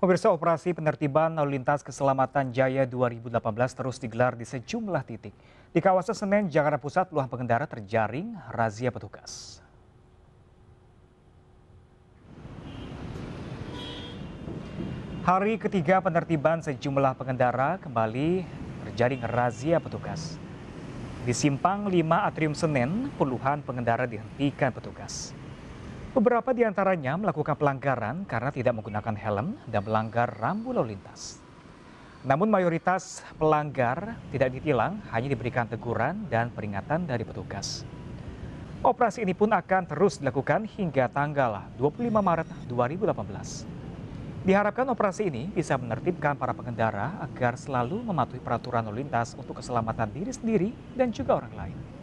Pemirsa operasi penertiban lalu lintas keselamatan Jaya 2018 terus digelar di sejumlah titik. Di kawasan Senen, Jakarta Pusat, puluhan pengendara terjaring razia petugas. Hari ketiga penertiban sejumlah pengendara kembali terjaring razia petugas. Di Simpang 5 Atrium Senen, puluhan pengendara dihentikan petugas. Beberapa di antaranya melakukan pelanggaran karena tidak menggunakan helm dan melanggar rambu lalu lintas. Namun mayoritas pelanggar tidak ditilang, hanya diberikan teguran dan peringatan dari petugas. Operasi ini pun akan terus dilakukan hingga tanggal 25 Maret 2018. Diharapkan operasi ini bisa menertibkan para pengendara agar selalu mematuhi peraturan lalu lintas untuk keselamatan diri sendiri dan juga orang lain.